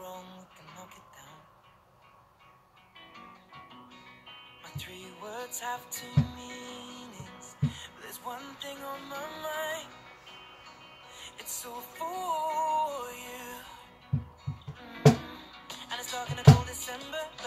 wrong, we can knock it down. My three words have two meanings, but there's one thing on my mind. It's all for you, mm -hmm. and it's dark in a cold December.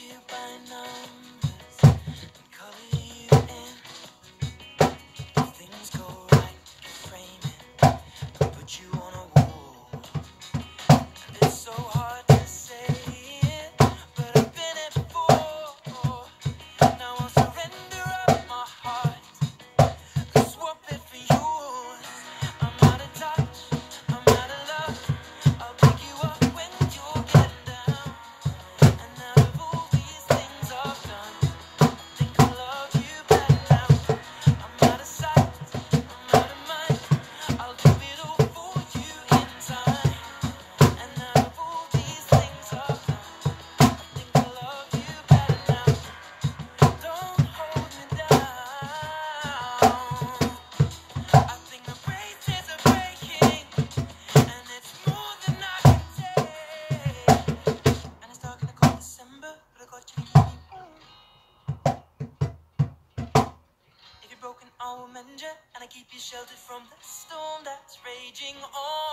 you by now. danger, and I keep you sheltered from the storm that's raging on.